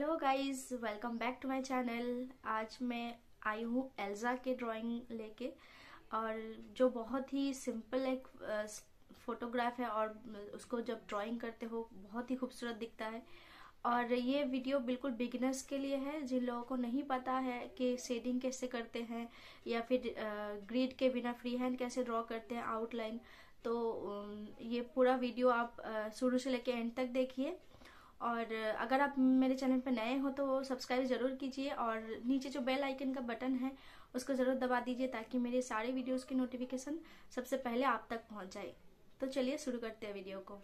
Hello guys welcome back to my channel आज मैं आई हूँ एल्जा के ड्राइंग लेके। और जो बहुत ही सिंपल एक फोटोग्राफ है और उसको जब ड्राइंग करते हो, बहुत ही खूबसूरत दिखता है। और ये वीडियो बिल्कुल बिगिनर्स के लिए है, जिन लोगों को नहीं पता है कि शेडिंग कैसे करते हैं, या फिर ग्रीड के बिना फ्री हैंड कैसे ड्रॉ करते हैं आउटलाइन तो ये पूरा वीडियो आप शुरू से लेके एंड तक देखिए। और अगर आप मेरे चैनल पर नए हो तो सब्सक्राइब ज़रूर कीजिए और नीचे जो बेल आइकन का बटन है, उसको ज़रूर दबा दीजिए ताकि मेरे सारे वीडियोस की नोटिफिकेशन सबसे पहले आप तक पहुँच जाए। तो चलिए शुरू करते हैं वीडियो को।